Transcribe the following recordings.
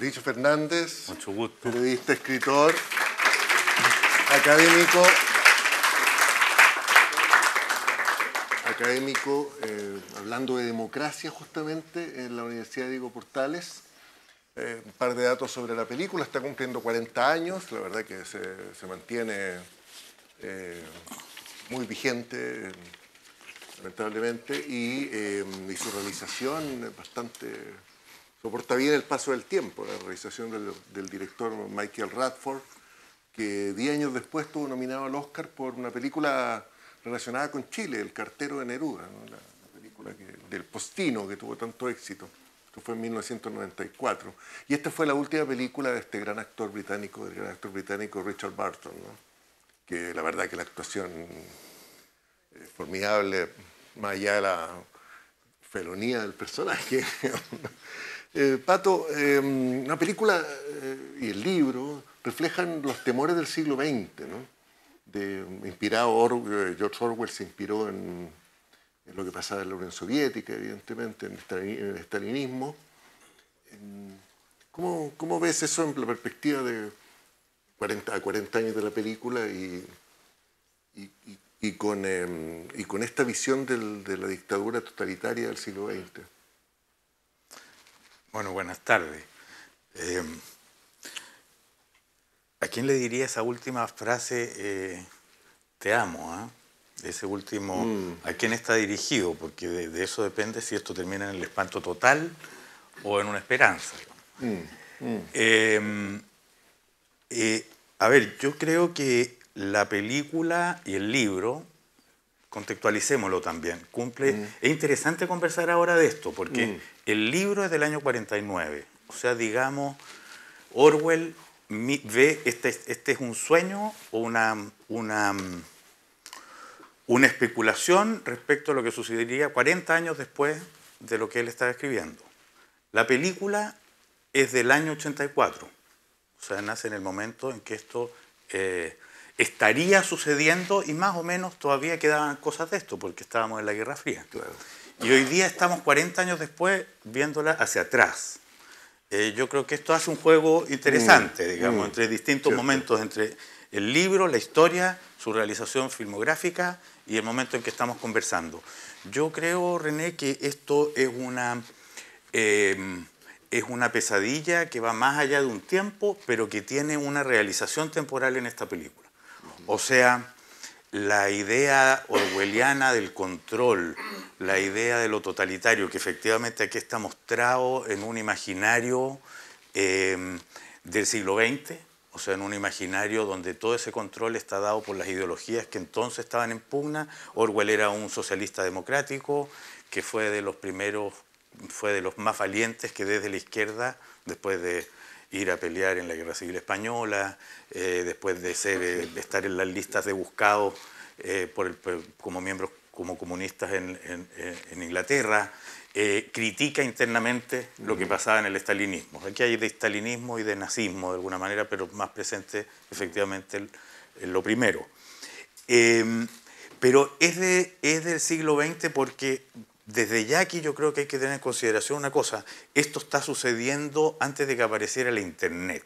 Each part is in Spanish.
Patricio Fernández, Mucho gusto. periodista, escritor, académico, académico, eh, hablando de democracia justamente en la Universidad Diego Portales. Eh, un par de datos sobre la película, está cumpliendo 40 años, la verdad que se, se mantiene eh, muy vigente, lamentablemente, y, y su realización es bastante soporta bien el paso del tiempo, la realización del, director Michael Radford, que 10 años después estuvo nominado al Oscar por una película relacionada con Chile, El cartero de Neruda, la, la película del Postino que tuvo tanto éxito. Esto fue en 1994. Y esta fue la última película de este gran actor británico, del gran actor británico Richard Barton, ¿no? que la verdad que la actuación es formidable, más allá de la felonía del personaje. Eh, Pato, eh, una película eh, y el libro reflejan los temores del siglo XX, ¿no? De, inspirado, eh, George Orwell se inspiró en, lo que pasaba en la Unión Soviética, evidentemente, en el estalinismo. En- ¿Cómo, ¿Cómo ves eso en la perspectiva de 40, a 40 años de la película y, y con, esta visión de la dictadura totalitaria del siglo XX? Bueno, buenas tardes. Eh, ¿A quién le diría esa última frase, eh, te amo? ah? Ese último, ¿a quién está dirigido? Porque de, de eso depende si esto termina en el espanto total o en una esperanza. Eh, eh, a ver, yo creo que la película y el libro, contextualicémoslo también, cumple... Es interesante conversar ahora de esto, porque el libro es del año 49. O sea, digamos, Orwell ve, este, este es un sueño o una, una, una especulación respecto a lo que sucedería 40 años después de lo que él estaba escribiendo. La película es del año 84, o sea, nace en el momento en que esto eh, estaría sucediendo y más o menos todavía quedaban cosas de esto, porque estábamos en la Guerra Fría. Y hoy día estamos 40 años después viéndola hacia atrás. Eh, yo creo que esto hace un juego interesante, digamos, mm, entre distintos cierto. momentos, entre el libro, la historia, su realización filmográfica y el momento en que estamos conversando. Yo creo, René, que esto es una, eh, es una pesadilla que va más allá de un tiempo, pero que tiene una realización temporal en esta película. O sea, la idea orwelliana del control, la idea de lo totalitario, que efectivamente aquí está mostrado en un imaginario eh, del siglo XX, o sea, en un imaginario donde todo ese control está dado por las ideologías que entonces estaban en pugna. Orwell era un socialista democrático que fue de los primeros, fue de los más valientes que desde la izquierda, después de ir a pelear en la Guerra Civil Española, eh, después de, ser, eh, de estar en las listas de buscados eh, por el- como miembros como comunistas en, en- en Inglaterra, eh, critica internamente lo que pasaba en el estalinismo. Aquí hay de estalinismo y de nazismo de alguna manera, pero más presente efectivamente el- el lo primero. Eh, pero es, de, es del siglo XX porque desde ya aquí yo creo que hay que tener en consideración una cosa. Esto está sucediendo antes de que apareciera la Internet.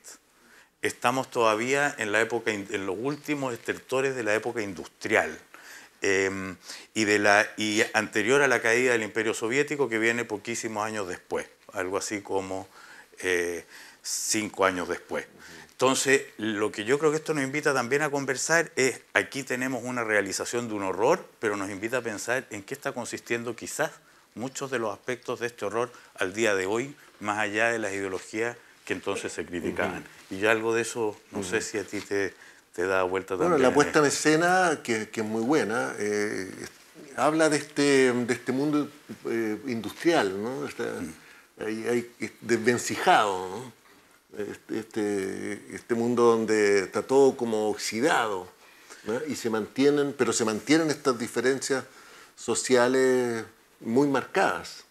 Estamos todavía en, la época, en los últimos estertores de la época industrial. la, y anterior a la caída del Imperio Soviético que viene poquísimos años después, algo así como eh, cinco años después. Entonces, lo que yo creo que esto nos invita también a conversar es, aquí tenemos una realización de un horror, pero nos invita a pensar en qué está consistiendo quizás muchos de los aspectos de este horror al día de hoy, más allá de las ideologías que entonces se criticaban. Y ya algo de eso, no sé si a ti te, te da vuelta Bueno, también. la puesta en escena, que, que es muy buena, eh, habla de este, de este mundo eh, industrial, ¿no? Está, hay, hay desvencijado, ¿no? Este, este, este mundo donde está todo como oxidado, ¿no? y se mantienen, pero se mantienen estas diferencias sociales muy marcadas.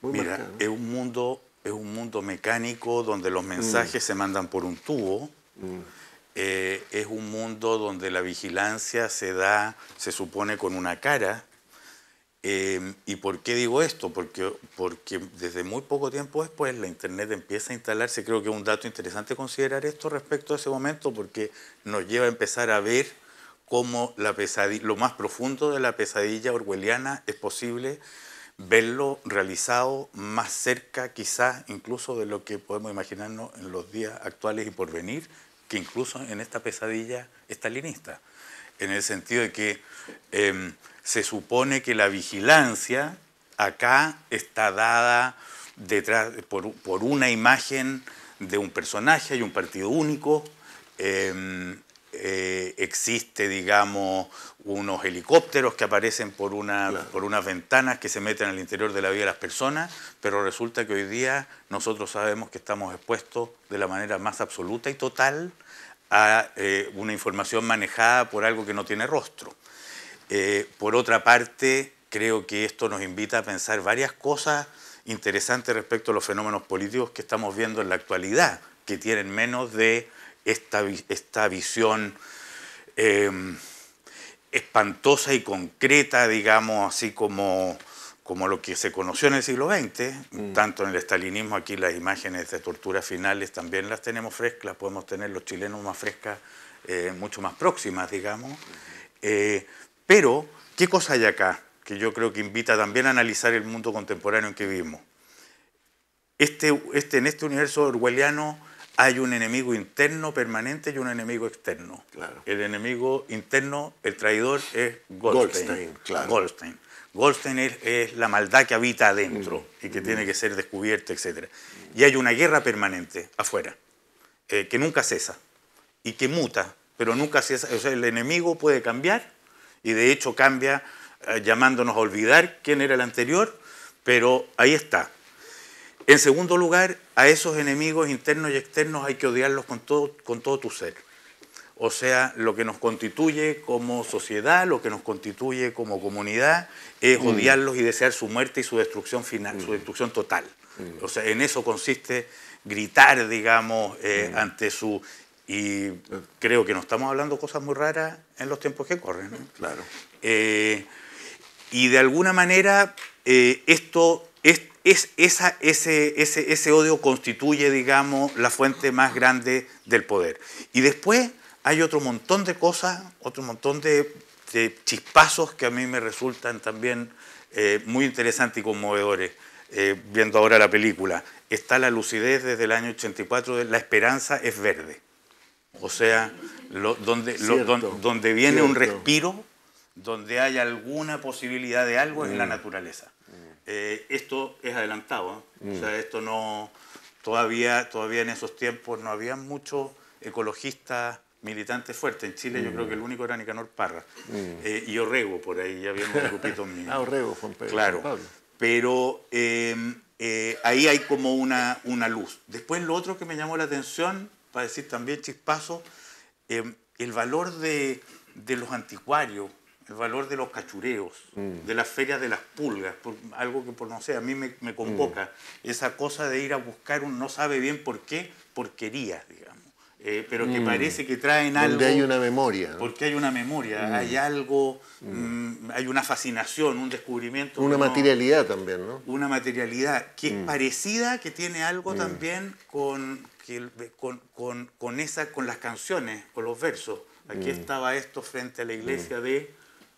Muy Mira, marcadas, ¿no? es un mundo, es un mundo mecánico donde los mensajes se mandan por un tubo. Eh, es un mundo donde la vigilancia se da, se supone, con una cara. Em, ¿Y por qué digo esto? Porque, porque desde muy poco tiempo después la Internet empieza a instalarse. Creo que es un dato interesante considerar esto respecto a ese momento porque nos lleva a empezar a ver cómo la pesadilla, lo más profundo de la pesadilla orwelliana es posible verlo realizado más cerca quizás incluso de lo que podemos imaginarnos en los días actuales y por venir, que incluso en esta pesadilla estalinista, en el sentido de que em, se supone que la vigilancia acá está dada detrás por, por una imagen de un personaje, hay un partido único, em, eh, existe, digamos, unos helicópteros que aparecen por, una, por unas ventanas que se meten al interior de la vida de las personas, pero resulta que hoy día nosotros sabemos que estamos expuestos de la manera más absoluta y total a eh, una información manejada por algo que no tiene rostro. Eh, por otra parte, creo que esto nos invita a pensar varias cosas interesantes respecto a los fenómenos políticos que estamos viendo en la actualidad, que tienen menos de esta, esta visión em, espantosa y concreta, digamos, así como, como lo que se conoció en el siglo XX, mm. tanto en el estalinismo, aquí las imágenes de torturas finales también las tenemos frescas, podemos tener los chilenos más frescas, eh, mucho más próximas, digamos. Eh, pero, ¿qué cosa hay acá? Que yo creo que invita también a analizar el mundo contemporáneo en que vivimos. Este, este, en este universo orwelliano hay un enemigo interno permanente y un enemigo externo. El enemigo interno, el traidor, es Goldstein. Goldstein, Goldstein. es, la maldad que habita adentro mm. y que tiene que ser descubierta, etc. Y hay una guerra permanente afuera, eh, que nunca cesa y que muta, pero nunca cesa. O sea, el enemigo puede cambiar y de hecho cambia eh, llamándonos a olvidar quién era el anterior, pero ahí está. En segundo lugar, a esos enemigos internos y externos hay que odiarlos con todo, con todo tu ser. O sea, lo que nos constituye como sociedad, lo que nos constituye como comunidad, es mm. odiarlos y desear su muerte y su destrucción final, su mm. destrucción total. Mm. O sea, en eso consiste gritar, digamos, eh, ante su... Y creo que no estamos hablando cosas muy raras en los tiempos que corren. Claro. Eh, y de alguna manera eh, esto es es esa, ese, ese, ese odio constituye, digamos, la fuente más grande del poder. Y después hay otro montón de cosas, otro montón de, chispazos que a mí me resultan también eh, muy interesantes y conmovedores, eh, viendo ahora la película. Está la lucidez desde el año 84 de La esperanza es verde. O sea, donde, donde, viene un respiro, donde hay alguna posibilidad de algo en la mm. naturaleza. Eh, esto es adelantado. ¿eh? O sea, mm. esto no. Todavía, todavía en esos tiempos no había muchos ecologistas militantes fuertes. En Chile yo creo que el mm. único era Nicanor Parra. Mm. Eh, y Orrego, por ahí ya vimos un grupito mío. ah, Orrego, Juan Pedro. Claro. Pero em, ahí hay como una, una luz. Después lo otro que me llamó la atención, para decir también chispazo, em, el valor de, de los anticuarios el valor de los cachureos, mm. de las ferias de las pulgas, algo que por no sé, a mí me, convoca, mm. esa cosa de ir a buscar un no sabe bien por qué, porquerías, digamos. Eh, pero que mm. parece que traen algo. Donde hay una memoria. Porque hay una memoria, hay algo, hay una fascinación, un descubrimiento. Una materialidad también, ¿no? Una materialidad que es parecida, que tiene algo también con, con, con, esa, con las canciones, con los versos. Aquí estaba esto frente a la iglesia de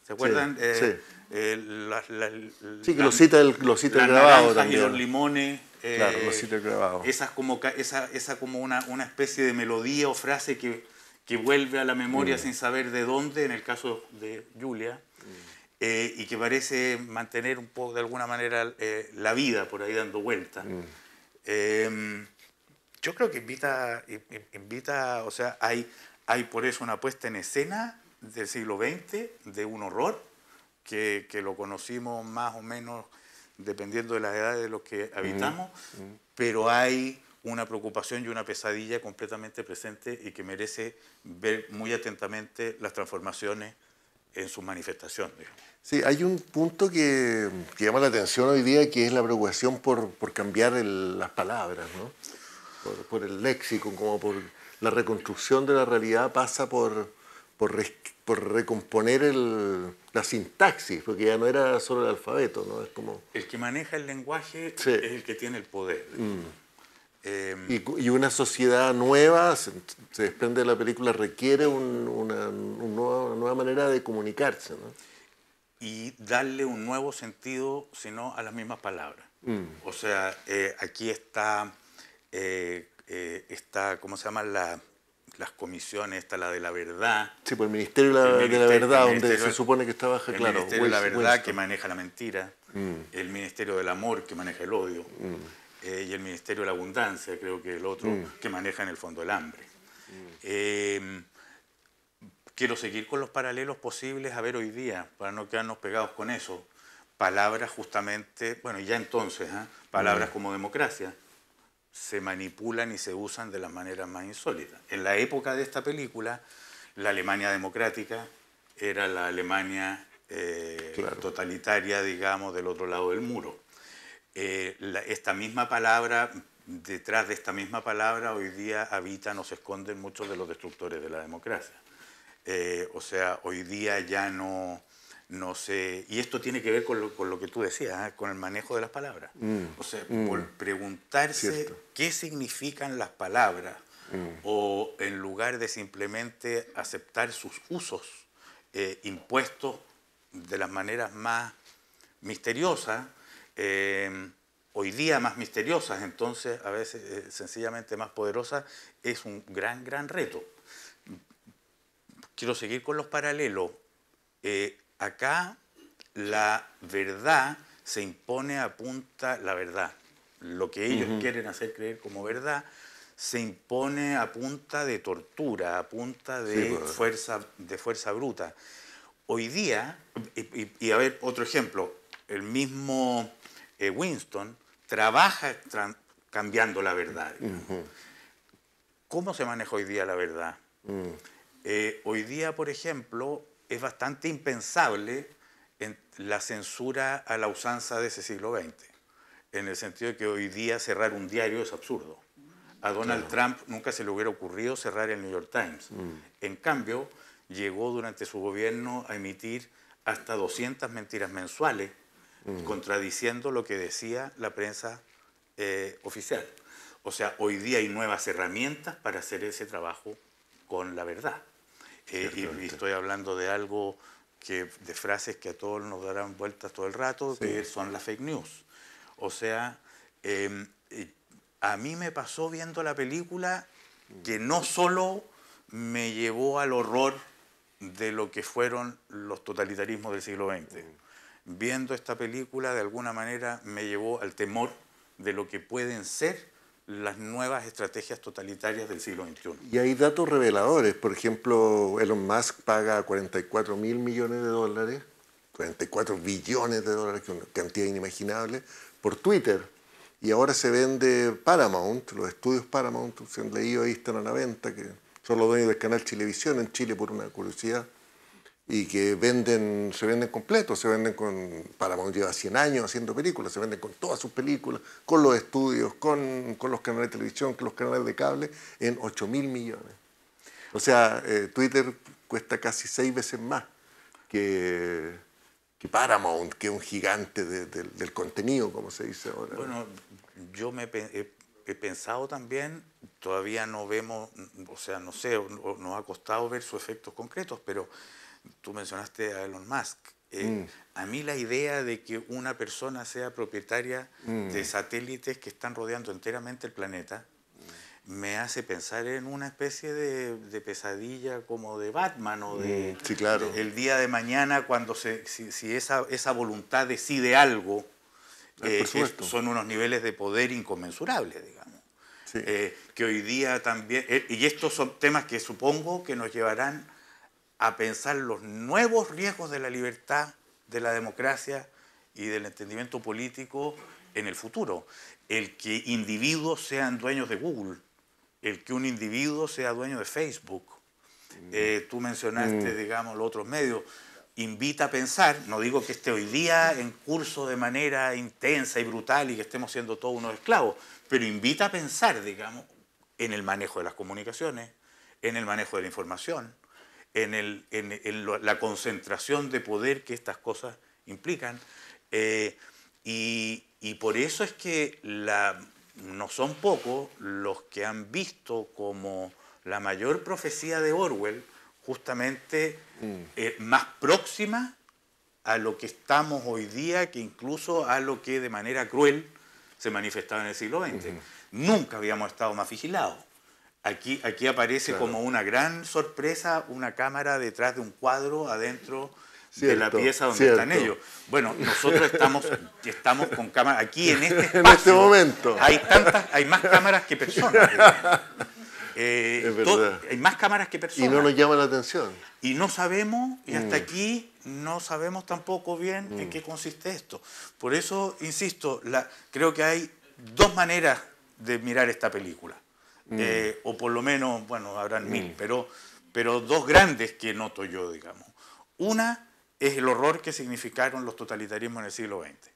¿Se acuerdan? Sí, eh, eh, sí. que lo cita el, lo cita el grabado también. Y los limones. Eh, claro, lo cita el grabado. Esa como, esa, esa como una, una especie de melodía o frase que, que vuelve a la memoria mm. sin saber de dónde, en el caso de Julia, mm. y que parece mantener un poco de alguna manera la vida por ahí dando vueltas. Mm. Em, yo creo que invita, invita, o sea, hay, hay por eso una puesta en escena del siglo XX, de un horror, que, lo conocimos más o menos dependiendo de la edad de los que habitamos, pero hay una preocupación y una pesadilla completamente presente y que merece ver muy atentamente las transformaciones en sus manifestaciones. Sí, hay un punto que, llama la atención hoy día, que es la preocupación por, cambiar las palabras, ¿no? Por, por, el léxico, como por la reconstrucción de la realidad pasa por, por, por recomponer el, la sintaxis, porque ya no era solo el alfabeto, ¿no? Es como... El que maneja el lenguaje es el que tiene el poder. Mm. Em, y, una sociedad nueva, se, desprende de la película, requiere una, nueva, manera de comunicarse. ¿no? Y darle un nuevo sentido, sino a las mismas palabras. Mm. O sea, eh, aquí está, eh, eh, está, ¿cómo se llama? La, las comisiones, está la de la verdad. Sí, pues el Ministerio de la, Verdad, donde se supone que está bajo, claro. El Ministerio de la Verdad, que maneja la mentira. Mm. El Ministerio del Amor, que maneja el odio. Eh, y el Ministerio de la Abundancia, creo que el otro, mm. que maneja en el fondo el hambre. Em, quiero seguir con los paralelos posibles a ver hoy día, para no quedarnos pegados con eso. Palabras justamente, bueno, ya entonces, ¿eh? palabras mm. como democracia, se manipulan y se usan de las maneras más insólitas. En la época de esta película, la Alemania democrática era la Alemania eh, totalitaria, digamos, del otro lado del muro. Eh, esta misma palabra, detrás de esta misma palabra, hoy día habitan o se esconden muchos de los destructores de la democracia. Eh, o sea, hoy día ya no, no sé, y esto tiene que ver con lo, que tú decías, ¿eh? con el manejo de las palabras. Mm, o sea, mm. por preguntarse qué significan las palabras, mm. o en lugar de simplemente aceptar sus usos impuestos de las maneras más misteriosas, Em, hoy día más misteriosas, entonces a veces eh, sencillamente más poderosas, es un gran, gran reto. Quiero seguir con los paralelos. Eh, acá la verdad se impone a punta, la verdad, lo que ellos quieren hacer creer como verdad, se impone a punta de tortura, a punta de, pues. fuerza, de fuerza bruta. Hoy día, y a ver otro ejemplo, el mismo Winston trabaja cambiando la verdad. ¿Cómo se maneja hoy día la verdad? Mm. Eh, hoy día, por ejemplo, es bastante impensable en la censura a la usanza de ese siglo XX, en el sentido de que hoy día cerrar un diario es absurdo. A Donald Trump nunca se le hubiera ocurrido cerrar el New York Times. Mm. En cambio, llegó durante su gobierno a emitir hasta 200 mentiras mensuales contradiciendo lo que decía la prensa eh, oficial. O sea, hoy día hay nuevas herramientas para hacer ese trabajo con la verdad. Eh, y, estoy hablando de algo que, de frases que a todos nos darán vueltas todo el rato, que son las fake news. O sea, em, eh, a mí me pasó viendo la película que no solo me llevó al horror de lo que fueron los totalitarismos del siglo XX, viendo esta película de alguna manera me llevó al temor de lo que pueden ser las nuevas estrategias totalitarias del siglo XXI. Y hay datos reveladores, por ejemplo, Elon Musk paga 44 mil millones de dólares, 44 billones de dólares, que es una cantidad inimaginable, por Twitter. Y ahora se vende Paramount, los estudios Paramount, se han leído ahí, están a la venta, que son los dueños del canal Chilevisión en Chile por una curiosidad y que venden, se venden completos, se venden con, Paramount lleva 100 años haciendo películas, se venden con todas sus películas, con los estudios, con, con los canales de televisión, con los canales de cable, en 8 mil millones. O sea, eh, Twitter cuesta casi seis veces más que, que Paramount, que es un gigante del contenido, como se dice ahora. Bueno, yo me he, he, pensado también, todavía no vemos, o sea, no sé, nos ha costado ver sus efectos concretos, pero tú mencionaste a Elon Musk. Eh, mm. A mí la idea de que una persona sea propietaria mm. de satélites que están rodeando enteramente el planeta me hace pensar en una especie de, pesadilla como de Batman o de, mm, sí, claro. el día de mañana cuando se, si, esa, esa, voluntad decide algo, ah, eh, son unos niveles de poder inconmensurables, digamos. Eh, que hoy día también, y estos son temas que supongo que nos llevarán a pensar los nuevos riesgos de la libertad, de la democracia y del entendimiento político en el futuro. El que individuos sean dueños de Google, el que un individuo sea dueño de Facebook. Mm. Eh, tú mencionaste, mm. digamos, los otros medios. Invita a pensar, no digo que esté hoy día en curso de manera intensa y brutal y que estemos siendo todos unos esclavos, pero invita a pensar, digamos, en el manejo de las comunicaciones, en el manejo de la información, en, el, en, la concentración de poder que estas cosas implican. Eh, y, y, por eso es que la, no son pocos los que han visto como la mayor profecía de Orwell justamente mm. eh, más próxima a lo que estamos hoy día que incluso a lo que de manera cruel se manifestaba en el siglo XX. Nunca habíamos estado más vigilados. Aquí, aquí aparece como una gran sorpresa una cámara detrás de un cuadro adentro de la pieza donde están ellos. Bueno, nosotros estamos, estamos con cámaras aquí en este espacio. en este momento. Hay, tantas, hay más cámaras que personas. Eh, es verdad. hay más cámaras que personas. Y no nos llama la atención. Y no sabemos, y hasta mm. aquí no sabemos tampoco bien en mm. qué consiste esto. Por eso, insisto, la, creo que hay dos maneras de mirar esta película. Mm. Eh, o por lo menos, bueno, habrán mil, pero, pero dos grandes que noto yo, digamos. Una es el horror que significaron los totalitarismos en el siglo XX.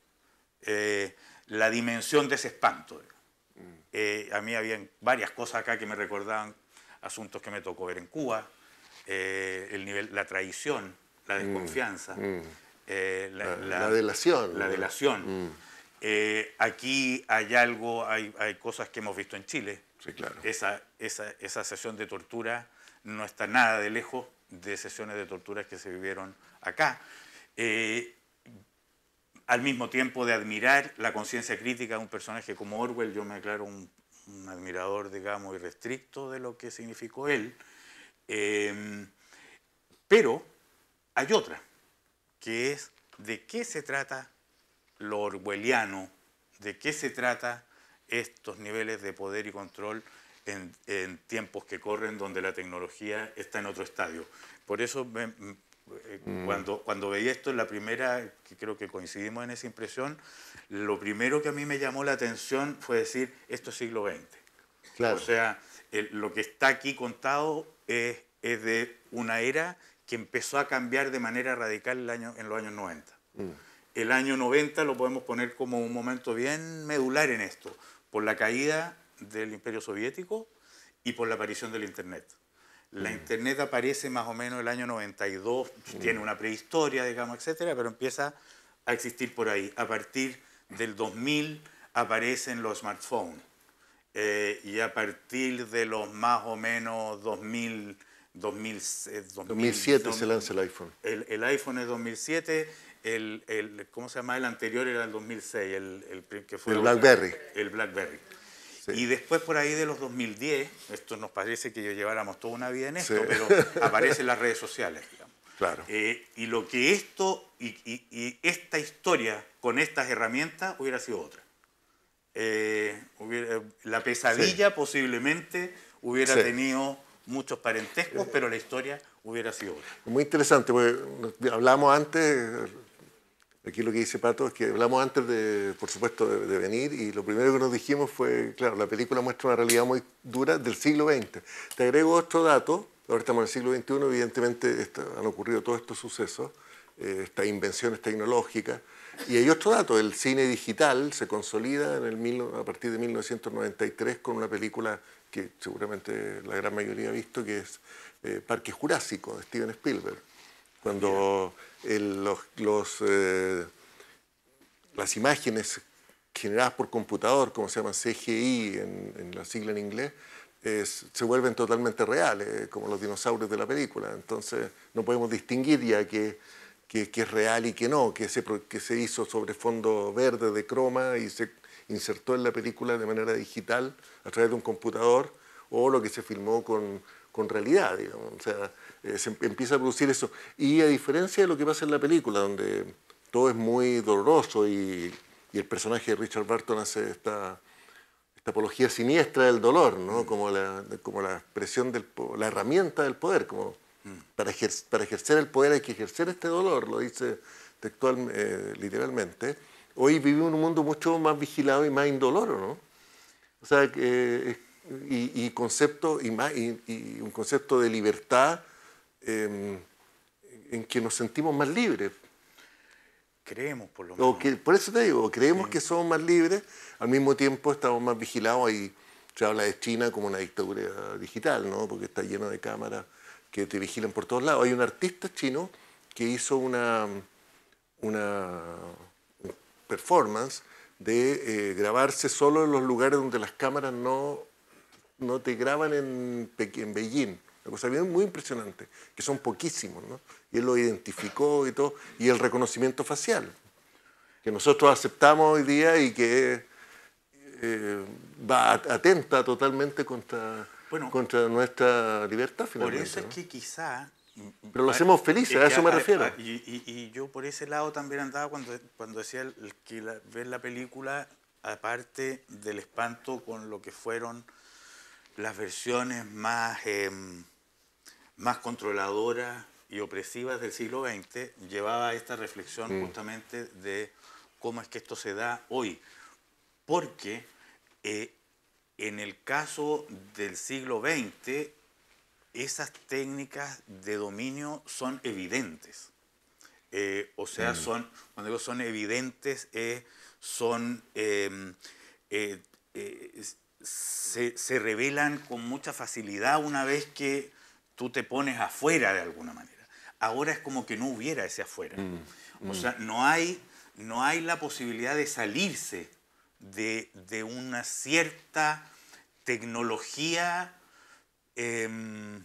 Eh, la dimensión de ese espanto. Eh, a mí había varias cosas acá que me recordaban asuntos que me tocó ver en Cuba, eh, el nivel, la traición, la mm, desconfianza, mm. Eh, la, delación. La delación. Mm. aquí hay algo, hay, cosas que hemos visto en Chile. Claro. Esa, esa, esa sesión de tortura no está nada de lejos de sesiones de tortura que se vivieron acá al mismo tiempo de admirar la conciencia crítica de un personaje como Orwell, yo me aclaro un, admirador, digamos, irrestricto de lo que significó él. Em, pero hay otra, que es de qué se trata lo orwelliano, de qué se trata estos niveles de poder y control en, en, tiempos que corren donde la tecnología está en otro estadio. Por eso me, eh, mm. Cuando, cuando veía esto en la primera, que creo que coincidimos en esa impresión, lo primero que a mí me llamó la atención fue decir, esto es siglo XX. O sea, lo que está aquí contado es, es, de una era que empezó a cambiar de manera radical el año, en los años 90. Mm. El año 90 lo podemos poner como un momento bien medular en esto, por la caída del imperio soviético y por la aparición del Internet. La Internet aparece más o menos el año 92, tiene una prehistoria, digamos, etcétera, pero empieza a existir por ahí. A partir del 2000 aparecen los smartphones. Eh, y a partir de los más o menos 2000, 2007 se lanza el iPhone. El, iPhone es 2007, el, el, ¿cómo se llama? El anterior era el 2006, el, el que fue el BlackBerry. El BlackBerry. Y después por ahí de los 2010, esto nos parece que lleváramos toda una vida en esto, pero aparecen las redes sociales, digamos. Claro. Eh, y lo que esto y, esta historia con estas herramientas hubiera sido otra. Eh, la pesadilla posiblemente hubiera tenido muchos parentescos, pero la historia hubiera sido otra. Muy interesante, porque hablamos antes, Aquí lo que dice Pato es que hablamos antes, de, por supuesto, de, venir y lo primero que nos dijimos fue, claro, la película muestra una realidad muy dura del siglo XX. Te agrego otro dato, ahora estamos en el siglo XXI, evidentemente han ocurrido todos estos sucesos, eh, estas invenciones tecnológicas, y hay otro dato, el cine digital se consolida a partir de 1993 con una película que seguramente la gran mayoría ha visto, que es eh, Parque Jurásico, de Steven Spielberg cuando eh, las imágenes generadas por computador, como se llama CGI en, la sigla en inglés, se vuelven totalmente reales, como los dinosaurios de la película. Entonces no podemos distinguir ya que, es real y que no, que se, que se hizo sobre fondo verde de croma y se insertó en la película de manera digital a través de un computador o lo que se filmó con, realidad. Digamos. Eh, se empieza a producir eso. Y a diferencia de lo que pasa en la película, donde todo es muy doloroso y, el personaje de Richard Barton hace esta, esta apología siniestra del dolor, ¿no? Mm. como, la, como la expresión, del, la herramienta del poder, como mm. para, ejercer, para ejercer el poder hay que ejercer este dolor, lo dice textual, eh, literalmente. Hoy vivimos en un mundo mucho más vigilado y más indoloro, ¿no? O sea, que, y, concepto, y, más, y un concepto de libertad Em, en que nos sentimos más libres. Creemos, por lo menos. que, por eso te digo, creemos que somos más libres, al mismo tiempo estamos más vigilados y se habla de China como una dictadura digital, ¿no? porque está lleno de cámaras que te vigilan por todos lados. Hay un artista chino que hizo una, una performance de eh, grabarse solo en los lugares donde las cámaras no, no te graban en, en Beijing. Una cosa bien, muy impresionante, que son poquísimos, ¿no? Y él lo identificó y todo, y el reconocimiento facial, que nosotros aceptamos hoy día y que eh, va atenta totalmente contra, contra nuestra libertad, finalmente. Por eso es que quizá pero lo hacemos felices, a eso me refiero. Y, yo por ese lado también andaba cuando, cuando decía que ver la película, aparte del espanto con lo que fueron las versiones más, em, más controladoras y opresivas del siglo XX, llevaba a esta reflexión mm. justamente de cómo es que esto se da hoy. Porque eh, en el caso del siglo XX, esas técnicas de dominio son evidentes. Eh, o sea, mm. son, cuando digo son evidentes, eh, son, em, eh, se, se, revelan con mucha facilidad una vez que tú te pones afuera de alguna manera. Ahora es como que no hubiera ese afuera. Mm, o mm. sea, no hay, no hay la posibilidad de salirse de, de una cierta tecnología Em,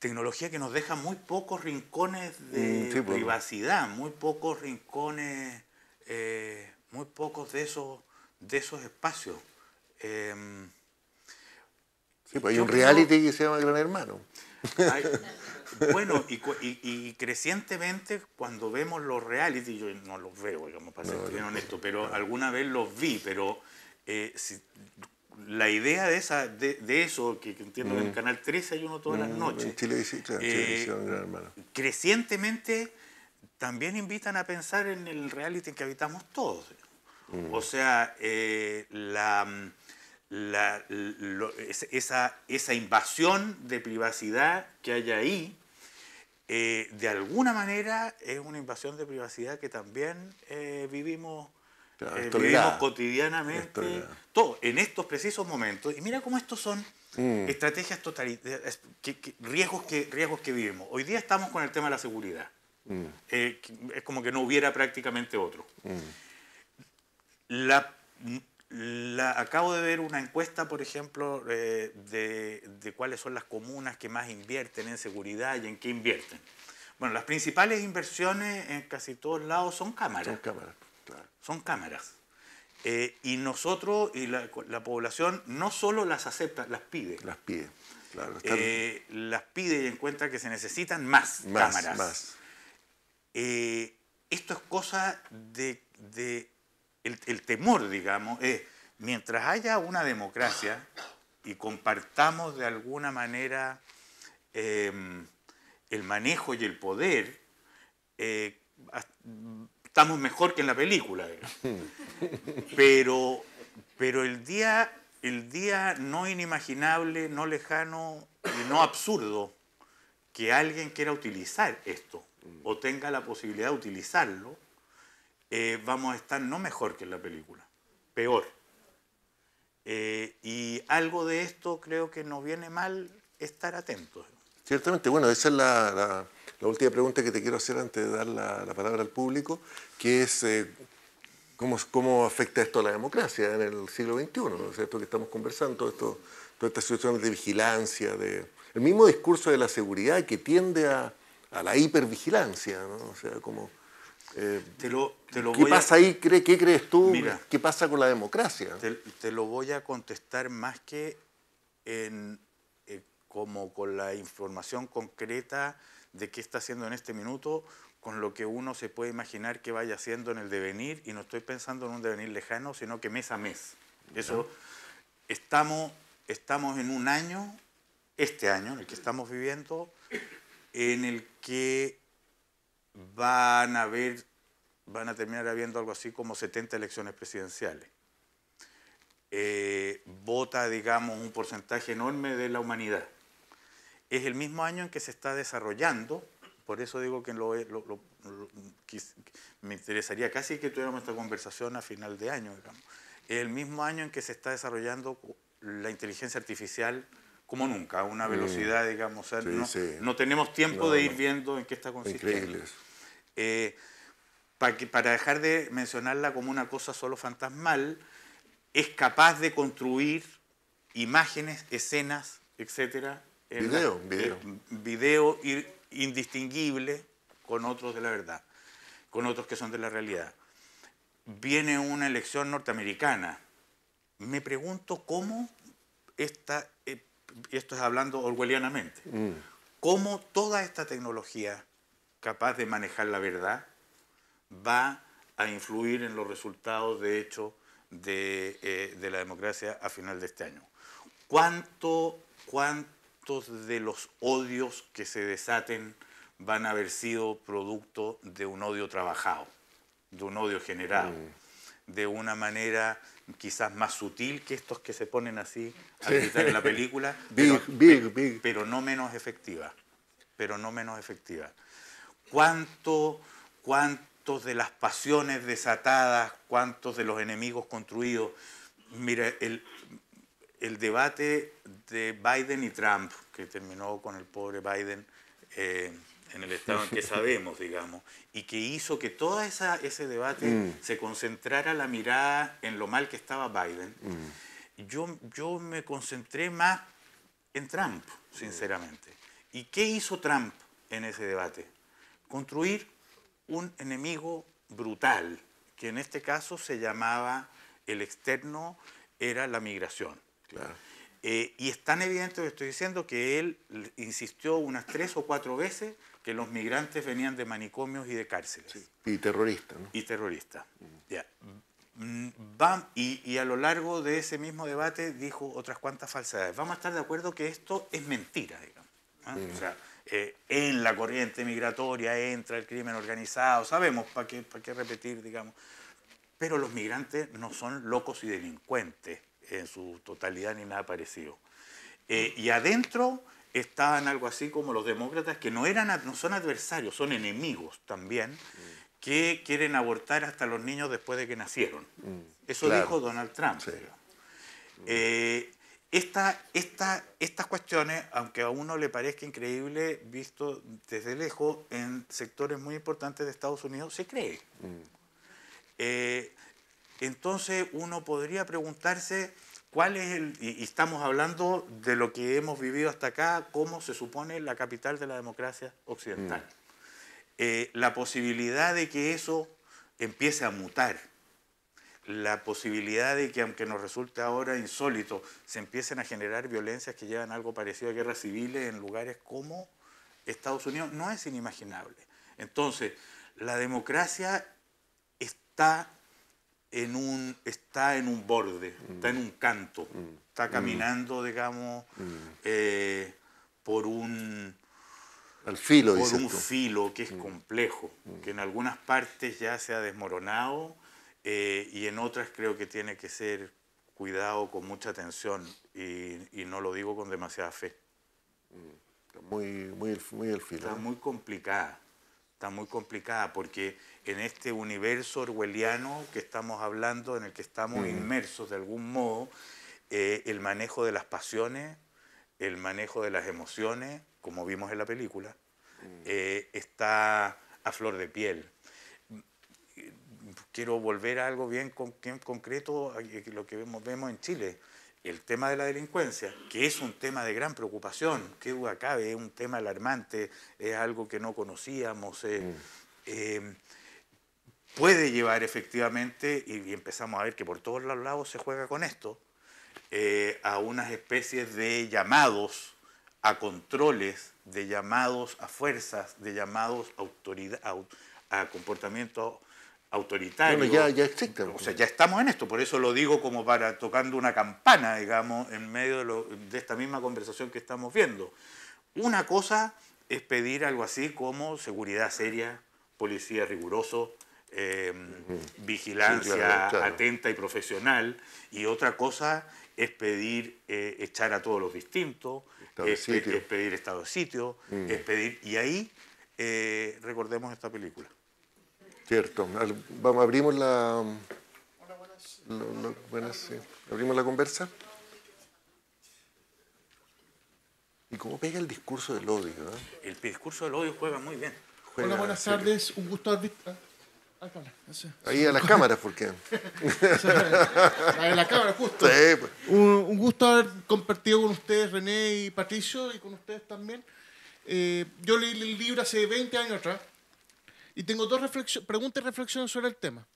tecnología que nos deja muy pocos rincones de mm, pues. privacidad, muy pocos rincones, eh, muy pocos de esos, de esos espacios. Em, sí, pues hay un reality que se llama Gran Hermano. bueno, y, crecientemente cuando vemos los reality, yo no los veo, digamos, para ser bien honesto, pero alguna vez los vi, pero eh, si, la idea de, esa, de, eso, que, entiendo en el mm. Canal 13 hay uno todas las mm, noches, eh, crecientemente también invitan a pensar en el reality en que habitamos todos. Mm. O sea, eh, la, la, esa, esa, invasión de privacidad que hay ahí, eh, de alguna manera es una invasión de privacidad que también vivimos eh, vivimos cotidianamente, todo, en estos precisos momentos. Y mira cómo estos son mm. estrategias totalitarias, riesgos, que, riesgos que vivimos. Hoy día estamos con el tema de la seguridad. Mm. Eh, es como que no hubiera prácticamente otro. Mm. La, la, acabo de ver una encuesta, por ejemplo, eh, de, de, cuáles son las comunas que más invierten en seguridad y en qué invierten. Bueno, las principales inversiones en casi todos lados son cámaras. Son cámaras son cámaras. Eh, y nosotros y la, población no solo las acepta, las pide. Las pide, claro. Eh, las pide y encuentra que se necesitan más, cámaras. Más. Esto es cosa de, el, temor, digamos, es mientras haya una democracia y compartamos de alguna manera em, el manejo y el poder, estamos mejor que en la película. Pero, pero el, día, el día no inimaginable, no lejano y no absurdo que alguien quiera utilizar esto o tenga la posibilidad de utilizarlo, eh, vamos a estar no mejor que en la película, peor. Eh, y algo de esto creo que nos viene mal estar atentos. Ciertamente, bueno, esa es la la última pregunta que te quiero hacer antes de dar la, palabra al público, que es eh, ¿cómo, ¿cómo, afecta esto a la democracia en el siglo XXI, ¿no? esto que estamos conversando, esto, todas estas situaciones de vigilancia, de, el mismo discurso de la seguridad que tiende a, la hipervigilancia, ¿no? o sea, como... Eh, ¿Qué pasa ahí? ¿Qué crees tú? ¿Qué pasa con la democracia? Te, lo voy a contestar más que en, eh, como con la información concreta de qué está haciendo en este minuto con lo que uno se puede imaginar que vaya haciendo en el devenir, y no estoy pensando en un devenir lejano, sino que mes a mes. Eso, estamos, estamos en un año, este año, en el que estamos viviendo, en el que van a haber, van a terminar habiendo algo así como 70 elecciones presidenciales. Eh, vota, digamos, un porcentaje enorme de la humanidad es el mismo año en que se está desarrollando, por eso digo que, me interesaría casi que tuviéramos esta conversación a final de año, digamos. Es el mismo año en que se está desarrollando la inteligencia artificial como nunca, a una velocidad, digamos, no, tenemos tiempo de ir viendo en qué está consistiendo. Eh, para, que, para dejar de mencionarla como una cosa solo fantasmal, es capaz de construir imágenes, escenas, etcétera, video, video. video indistinguible con otros de la verdad, con otros que son de la realidad. Viene una elección norteamericana. Me pregunto cómo esta, eh, esto es hablando orwellianamente, mm. cómo toda esta tecnología capaz de manejar la verdad va a influir en los resultados de hecho de, eh, de la democracia a final de este año. ¿Cuánto, ¿Cuántos de los odios que se desaten van a haber sido producto de un odio trabajado, de un odio generado, mm. De una manera quizás más sutil que estos que se ponen así a gritar en la película, pero, no menos efectiva, pero no menos efectiva. ¿Cuánto, ¿Cuántos de las pasiones desatadas, cuántos de los enemigos construidos? Mira, el, el debate de Biden y Trump, que terminó con el pobre Biden, eh, en el estado en que sabemos, digamos, y que hizo que todo ese debate mm. se concentrara la mirada en lo mal que estaba Biden, mm. yo, yo me concentré más en Trump, sinceramente. ¿Y qué hizo Trump en ese debate? Construir un enemigo brutal, que en este caso se llamaba el externo, era la migración. Eh, y es tan evidente lo que estoy diciendo que él insistió unas tres o cuatro veces que los migrantes venían de manicomios y de cárceles. Y terroristas. Y terroristas. Mm, y, a lo largo de ese mismo debate dijo otras cuantas falsedades. Vamos a estar de acuerdo que esto es mentira, digamos. ¿ah? O sea, eh, en la corriente migratoria entra el crimen organizado, sabemos para qué, para qué repetir, digamos. Pero los migrantes no son locos y delincuentes en su totalidad ni nada parecido. Eh, y adentro estaban algo así como los demócratas, que no, eran, no son adversarios, son enemigos también, que quieren abortar hasta los niños después de que nacieron. Mm, Eso dijo Donald Trump. Eh, estas cuestiones, aunque a uno le parezca increíble, visto desde lejos, en sectores muy importantes de Estados Unidos se cree. Mm. Eh, entonces uno podría preguntarse ¿Cuál es el, y, estamos hablando de lo que hemos vivido hasta acá, cómo se supone la capital de la democracia occidental? Mm. Eh, la posibilidad de que eso empiece a mutar, la posibilidad de que, aunque nos resulte ahora insólito, se empiecen a generar violencias que llevan algo parecido a guerras civiles en lugares como Estados Unidos, no es inimaginable. Entonces, la democracia está en un, está en un borde, está en un canto, mm. está caminando, digamos, mm. eh, por un... Al filo, por un filo que es mm. complejo, que en algunas partes ya se ha desmoronado eh, y en otras creo que tiene que ser cuidado con mucha atención y, y no lo digo con demasiada fe. Está muy, muy, muy al filo. Está muy complicada, está muy complicada porque en este universo orwelliano que estamos hablando, en el que estamos inmersos de algún modo, eh, el manejo de las pasiones, el manejo de las emociones, como vimos en la película, mm. eh, está a flor de piel. Quiero volver a algo bien, concreto, lo que vemos, vemos en Chile el tema de la delincuencia, que es un tema de gran preocupación, que duda cabe, es un tema alarmante, es algo que no conocíamos. Eh, mm puede llevar efectivamente, y, empezamos a ver que por todos los lados se juega con esto, eh, a unas especies de llamados a controles, de llamados a fuerzas, de llamados a, a comportamiento autoritario. Bueno, ya, ya existe. O sea, ya estamos en esto, por eso lo digo como para tocando una campana, digamos, en medio de, de esta misma conversación que estamos viendo. Una cosa es pedir algo así como seguridad seria, policía riguroso, Em, vigilancia atenta y profesional, y otra cosa es pedir eh, echar a todos los distintos, es, pedir estado de sitio, mm. es pedir... Y ahí eh, recordemos esta película. Cierto. Vamos, abrimos la... buenas. abrimos la conversa. Y cómo pega el discurso del odio. ¿eh? El discurso del odio juega muy bien. Juega- Hola, buenas sí. tardes. Un gusto haber visto. Ah. Ahí a las cámaras, porque. La de la cámara, justo. Sí, pues. Un, un gusto haber compartido con ustedes, René y Patricio, y con ustedes también. Eh, yo leí el libro hace 20 años atrás y tengo dos preguntas y reflexiones sobre el tema.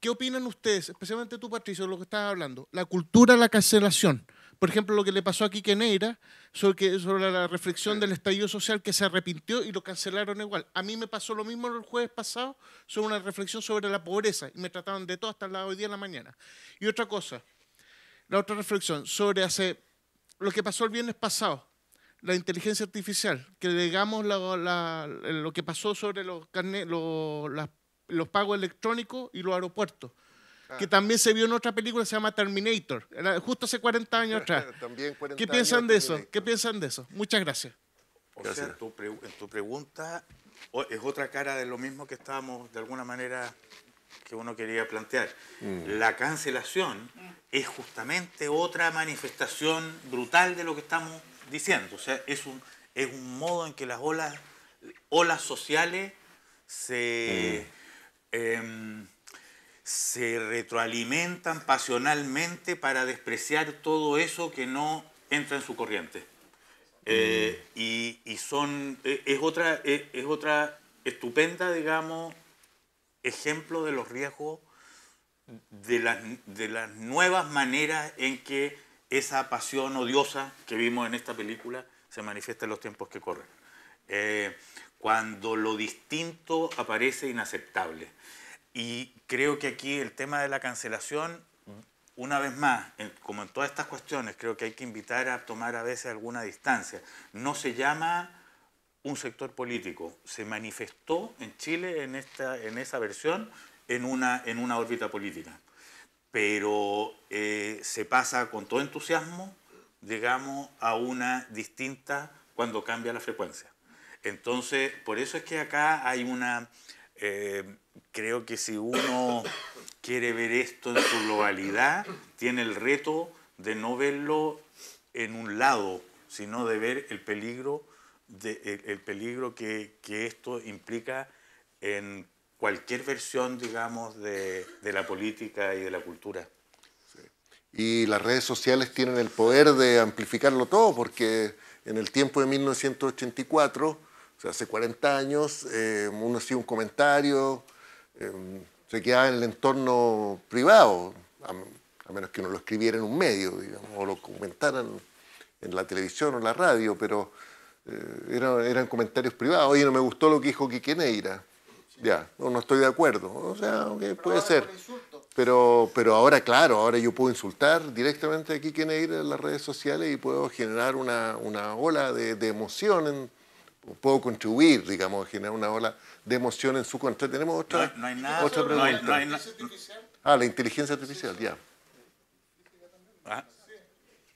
¿Qué opinan ustedes, especialmente tú, Patricio, de lo que estabas hablando? La cultura la cancelación. Por ejemplo, lo que le pasó a Quique Neira sobre, que, sobre la reflexión del estallido social que se arrepintió y lo cancelaron igual. A mí me pasó lo mismo el jueves pasado sobre una reflexión sobre la pobreza y me trataban de todo hasta la hoy día en la mañana. Y otra cosa, la otra reflexión sobre hace, lo que pasó el viernes pasado, la inteligencia artificial, que digamos la- la- lo que pasó sobre los, carne- lo- las- los pagos electrónicos y los aeropuertos, que también se vio en otra película que se llama Terminator, era justo hace 40 años atrás. También 40 ¿Qué años piensan de eso? Terminator. ¿Qué piensan de eso? Muchas gracias. O Gracias. sea, tu pre- tu pregunta es otra cara de lo mismo que estábamos de alguna manera que uno quería plantear. La cancelación es justamente otra manifestación brutal de lo que estamos diciendo. O sea, es un, es un modo en que las olas, olas sociales se, em, se retroalimentan pasionalmente para despreciar todo eso que no entra en su corriente. Eh, y, y son, e- es, otra, es, es otra estupenda, digamos, ejemplo de los riesgos de las, de las nuevas maneras en que esa pasión odiosa que vimos en esta película se manifiesta en los tiempos que corren. Eh, cuando lo distinto aparece inaceptable. Y creo que aquí el tema de la cancelación, una vez más, como en todas estas cuestiones, creo que hay que invitar a tomar a veces alguna distancia. No se llama un sector político, se manifestó en Chile en, esta, en esa versión en una, en una órbita política. Pero eh, se pasa con todo entusiasmo, digamos, a una distinta cuando cambia la frecuencia. Entonces, por eso es que acá hay una, eh, creo que si uno quiere ver esto en su globalidad, tiene el reto de no verlo en un lado, sino de ver el peligro, de, el, el peligro que, que esto implica en cualquier versión, digamos, de, la política y de la cultura. Y las redes sociales tienen el poder de amplificarlo todo, porque en el tiempo de 1984, o sea, hace 40 años, eh, uno hacía un comentario, eh, se quedaba en el entorno privado, a, a menos que uno lo escribiera en un medio, digamos, o lo comentaran en la televisión o la radio, pero eh, eran, eran comentarios privados. Oye, no me gustó lo que dijo Quique Neira. Ya, no, no estoy de acuerdo. O sea, ok, puede ser. Pero, pero ahora, claro, ahora yo puedo insultar directamente a Quique Neira en las redes sociales y puedo generar una, una ola de, de emoción, en- puedo contribuir, digamos, a generar una ola de emoción en su contra. Tenemos otra, hay, no hay nada. otra no hay- pregunta. no hay na- Ah, la inteligencia artificial, ya. Ah,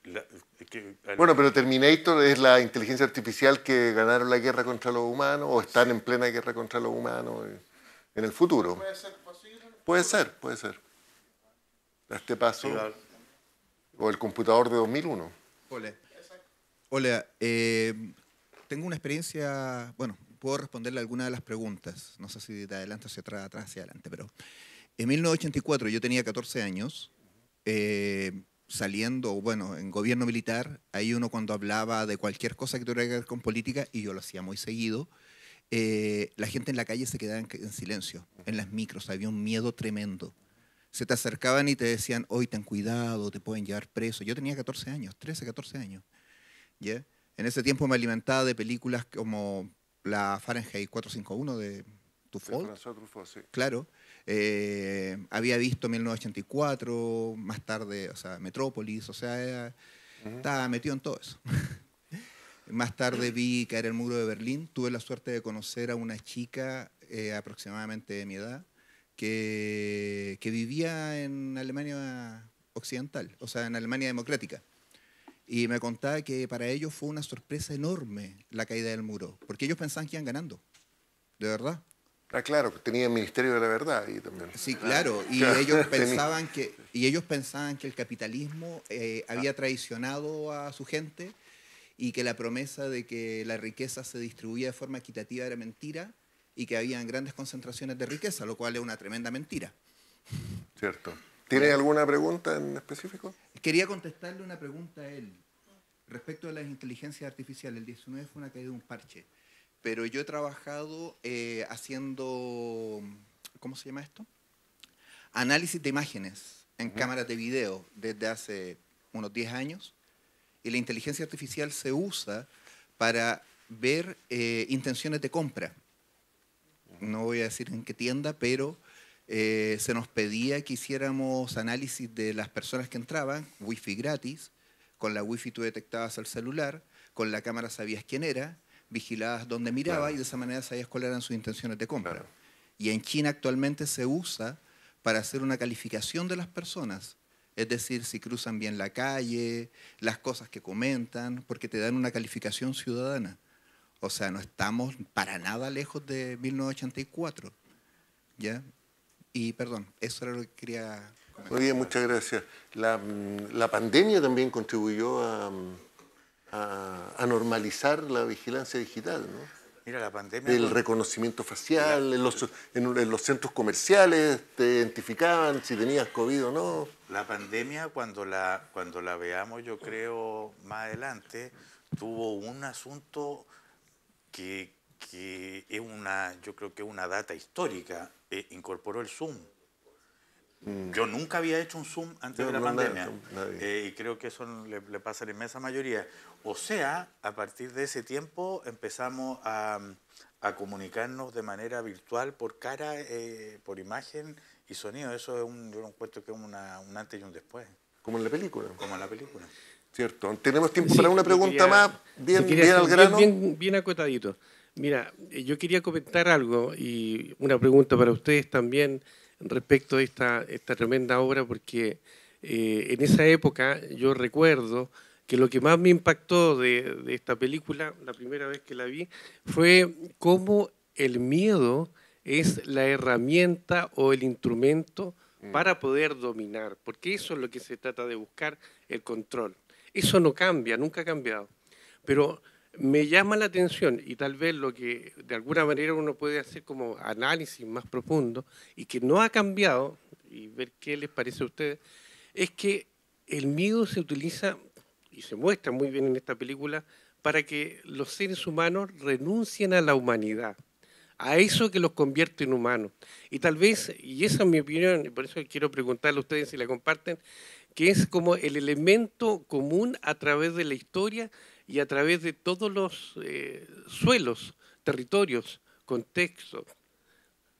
la- que- Bueno, pero Terminator es la inteligencia artificial que ganaron la guerra contra los humanos o están en plena guerra contra los humanos en el futuro. Puede ser, puede ser. A este paso. O el computador de 2001. Hola. Hola, eh, tengo una experiencia, bueno, puedo responderle alguna de las preguntas, no sé si de adelante hacia atrás, atrás hacia adelante, pero en 1984 yo tenía 14 años, eh, saliendo, bueno, en gobierno militar, ahí uno cuando hablaba de cualquier cosa que tuviera que ver con política, y yo lo hacía muy seguido, eh, la gente en la calle se quedaba en, en silencio, en las micros, había un miedo tremendo. Se te acercaban y te decían, hoy ten cuidado, te pueden llevar preso. Yo tenía 14 años, 13, 14 años. ¿ya? En ese tiempo me alimentaba de películas como la Fahrenheit 451 de François Truffaut, sí. claro. Eh, había visto 1984, más tarde, o sea, Metrópolis, o sea, era- estaba metido en todo eso. más tarde vi caer el muro de Berlín. Tuve la suerte de conocer a una chica eh, aproximadamente de mi edad que, que vivía en Alemania Occidental, o sea, en Alemania Democrática. Y me contaba que para ellos fue una sorpresa enorme la caída del muro, porque ellos pensaban que iban ganando, de verdad. Ah, claro, que tenía el Ministerio de la Verdad ahí también. Sí, claro, y Claro, ellos pensaban que y ellos pensaban que el capitalismo eh, había traicionado a su gente y que la promesa de que la riqueza se distribuía de forma equitativa era mentira y que habían grandes concentraciones de riqueza, lo cual es una tremenda mentira. Cierto. ¿Tiene alguna pregunta en específico? Quería contestarle una pregunta a él respecto a las inteligencias artificiales. El 19 fue una caída de un parche, pero yo he trabajado eh, haciendo, ¿cómo se llama esto? Análisis de imágenes en cámaras de video desde hace unos 10 años y la inteligencia artificial se usa para ver eh, intenciones de compra. No voy a decir en qué tienda, pero eh, se nos pedía que hiciéramos análisis de las personas que entraban, wifi gratis, con la wifi tú detectabas el celular, con la cámara sabías quién era, vigilabas dónde miraba y de esa manera sabías cuáles eran sus intenciones de compra. Y en China actualmente se usa para hacer una calificación de las personas es decir, si cruzan bien la calle, las cosas que comentan, porque te dan una calificación ciudadana. O sea, no estamos para nada lejos de 1984. ¿Ya? Y perdón, eso era lo que quería comentar. Muy bien, muchas gracias. La, pandemia también contribuyó a, a normalizar la vigilancia digital, ¿no? Mira, la pandemia... El reconocimiento facial, en, los, en, los, centros comerciales te identificaban si tenías COVID o no. La pandemia, cuando la, cuando la veamos, yo creo, más adelante, tuvo un asunto que, que es una, yo creo que es una data histórica, eh, incorporó el Zoom. Mm. Yo nunca había hecho un Zoom antes de la pandemia eh, y creo que eso le, le, pasa a la inmensa mayoría. O sea, a partir de ese tiempo empezamos a, comunicarnos de manera virtual por cara, eh, por imagen y sonido. Eso es un, yo encuentro que es una, un antes y un después. Como en la película. Como en la película. Cierto. Tenemos tiempo para una pregunta más, bien, bien al grano. Bien, bien acotadito. Mira, eh, yo quería comentar algo y una pregunta para ustedes también respecto a esta, esta tremenda obra, porque eh, en esa época yo recuerdo que lo que más me impactó de, esta película, la primera vez que la vi, fue cómo el miedo es la herramienta o el instrumento mm. para poder dominar, porque eso es lo que se trata de buscar, el control. Eso no cambia, nunca ha cambiado. Pero me llama la atención y tal vez lo que de alguna manera uno puede hacer como análisis más profundo y que no ha cambiado, y ver qué les parece a ustedes, es que el miedo se utiliza y se muestra muy bien en esta película, para que los seres humanos renuncien a la humanidad, a eso que los convierte en humanos. Y tal vez, y esa es mi opinión, y por eso quiero preguntarle a ustedes si la comparten, que es como el elemento común a través de la historia y a través de todos los eh, suelos, territorios, contextos.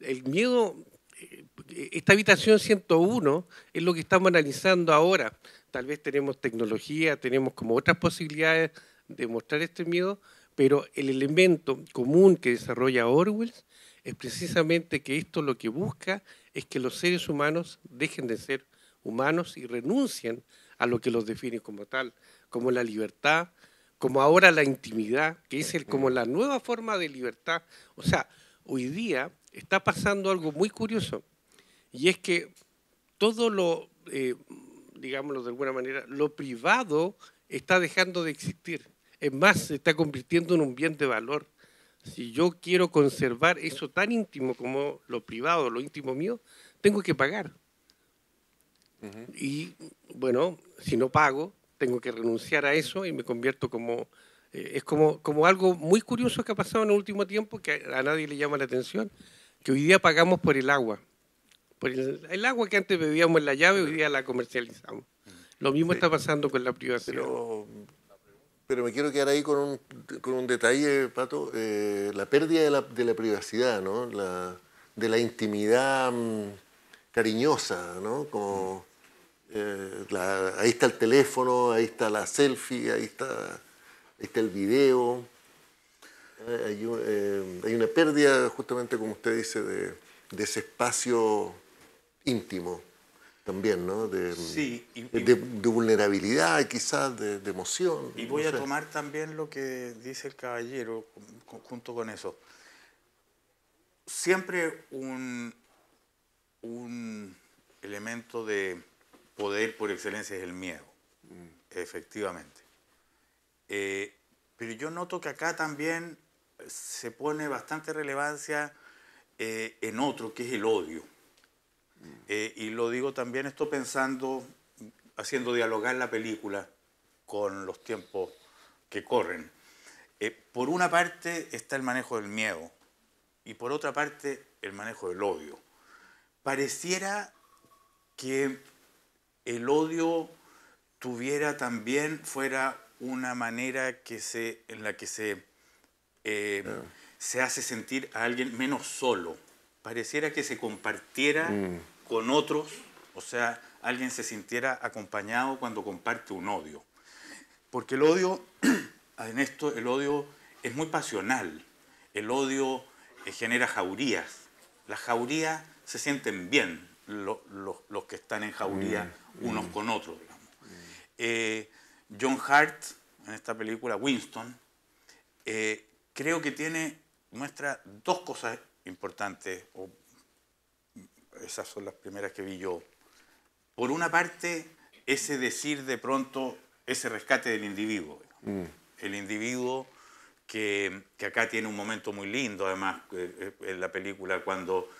El miedo, eh, esta habitación 101 es lo que estamos analizando ahora tal vez tenemos tecnología, tenemos como otras posibilidades de mostrar este miedo, pero el elemento común que desarrolla Orwell es precisamente que esto lo que busca es que los seres humanos dejen de ser humanos y renuncien a lo que los define como tal, como la libertad, como ahora la intimidad, que es el, como la nueva forma de libertad. O sea, hoy día está pasando algo muy curioso, y es que todo lo eh, digámoslo de alguna manera, lo privado está dejando de existir. Es más, se está convirtiendo en un bien de valor. Si yo quiero conservar eso tan íntimo como lo privado, lo íntimo mío, tengo que pagar. Y bueno, si no pago, tengo que renunciar a eso y me convierto como... Eh, es como, como algo muy curioso que ha pasado en el último tiempo, que a nadie le llama la atención, que hoy día pagamos por el agua el, agua que antes bebíamos en la llave, hoy día la comercializamos. Lo mismo está pasando con la privacidad. Pero, me quiero quedar ahí con un, con un detalle, Pato, eh, la pérdida de la, de la privacidad, ¿no? La, de la intimidad mm, cariñosa, ¿no? Como, eh, ahí está el teléfono, ahí está la selfie, ahí está, ahí está el video. Eh, hay, hay, una pérdida, justamente como usted dice, de, de ese espacio íntimo también, ¿no? De, sí, de, vulnerabilidad, quizás, de, emoción. Y voy a tomar también lo que dice el caballero junto con eso. Siempre un, un elemento de poder por excelencia es el miedo, mm. efectivamente. Eh, pero yo noto que acá también se pone bastante relevancia eh, en otro, que es el odio. Eh, y lo digo también, estoy pensando, haciendo dialogar la película con los tiempos que corren. Por una parte está el manejo del miedo y por otra parte el manejo del odio. Pareciera que el odio tuviera también, fuera una manera que se, en la que se, eh, se hace sentir a alguien menos solo. Pareciera que se compartiera mm. con otros, o sea, alguien se sintiera acompañado cuando comparte un odio. Porque el odio, en esto, el odio es muy pasional. El odio eh, genera jaurías. Las jaurías se sienten bien los que están en jauría mm. unos mm. con otros. Eh, John Hart, en esta película, Winston, eh, creo que tiene, muestra dos cosas importantes, o esas son las primeras que vi yo. Por una parte, ese decir de pronto, ese rescate del individuo. Mm. El individuo que, acá tiene un momento muy lindo, además, eh, en la película, cuando,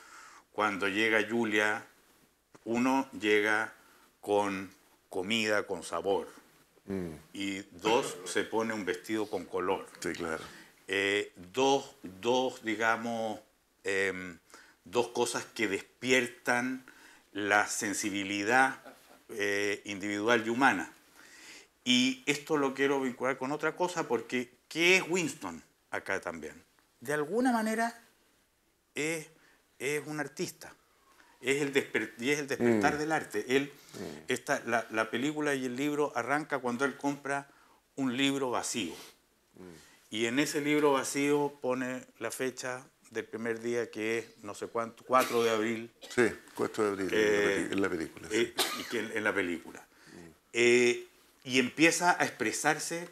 cuando llega Julia, uno llega con comida, con sabor y dos, se pone un vestido con color. Sí, claro. Eh, dos, dos, digamos, em, dos cosas que despiertan la sensibilidad eh, individual y humana. Y esto lo quiero vincular con otra cosa porque ¿qué es Winston acá también? De alguna manera es, es un artista es el y es el despertar mm. del arte. Él, mm. esta, la, película y el libro arranca cuando él compra un libro vacío. Mm. Y en ese libro vacío pone la fecha del primer día que es no sé cuánto, 4 de abril. Sí, 4 de abril en, la eh, película. Eh, y en la película. Eh, y empieza a expresarse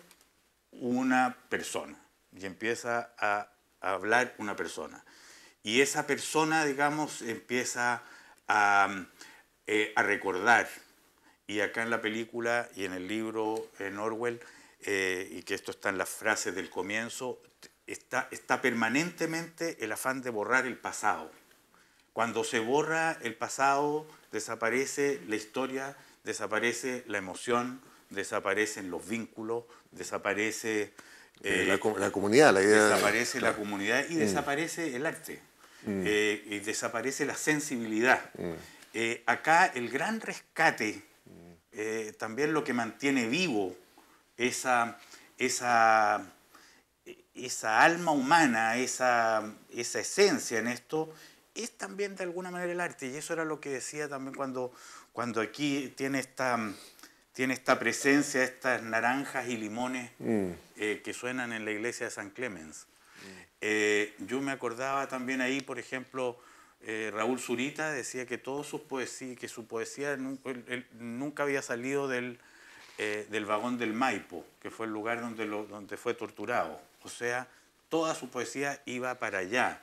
una persona. Y empieza a, a hablar una persona. Y esa persona, digamos, empieza eh, a, recordar. Y acá en la película y en el libro en Orwell, eh, y que esto está en las frases del comienzo, está, está permanentemente el afán de borrar el pasado. Cuando se borra el pasado, desaparece la historia, desaparece la emoción, desaparecen los vínculos, desaparece... Eh, la, comunidad, la idea... Desaparece la comunidad y mm. desaparece el arte. Mm. Eh, y desaparece la sensibilidad. Mm. Eh, acá el gran rescate, eh, también lo que mantiene vivo esa, esa, esa alma humana, esa, esa esencia en esto, es también de alguna manera el arte. Y eso era lo que decía también cuando, cuando aquí tiene esta, tiene esta presencia, estas naranjas y limones mm. que suenan en la iglesia de San Clemens. Eh, yo me acordaba también ahí, por ejemplo, eh, Raúl Zurita decía que todas sus poesías, que su poesía nunca había salido del, eh, del, vagón del Maipo, que fue el lugar donde, lo, donde fue torturado. O sea, toda su poesía iba para allá.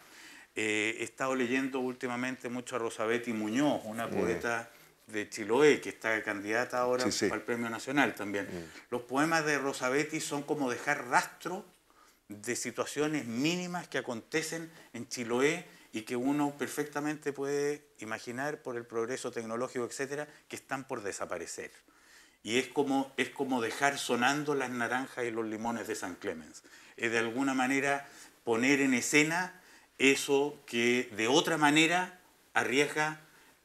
he estado leyendo últimamente mucho a Rosabetti Muñoz, una mm. poeta de Chiloé, que está candidata ahora al Premio Nacional también. Mm. Los poemas de Rosabetti son como dejar rastro de situaciones mínimas que acontecen en Chiloé y que uno perfectamente puede imaginar por el progreso tecnológico, etcétera, que están por desaparecer. Y es como, es como dejar sonando las naranjas y los limones de San Clemens. Es de alguna manera poner en escena eso que de otra manera arriesga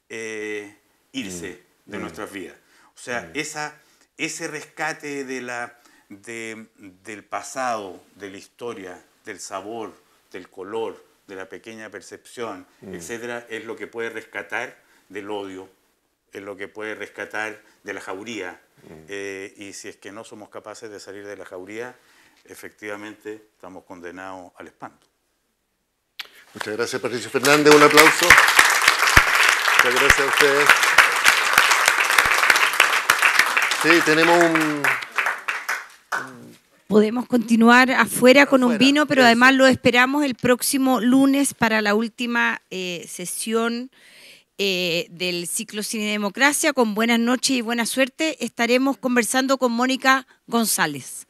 eh, irse mm, de mm. nuestras vidas. O sea, mm. esa, ese rescate de la, del pasado, de la historia, del sabor, del color, de la pequeña percepción, mm. etcétera, es lo que puede rescatar del odio, es lo que puede rescatar de la jauría. Mm. Eh, y si es que no somos capaces de salir de la jauría, efectivamente estamos condenados al espanto. Muchas gracias, Patricio Fernández. Un aplauso. Muchas gracias a ustedes. Sí, tenemos un, Podemos continuar afuera con un vino, pero además lo esperamos el próximo lunes para la última eh, sesión eh, del ciclo Cine Democracia. Con buenas noches y buena suerte estaremos conversando con Mónica González.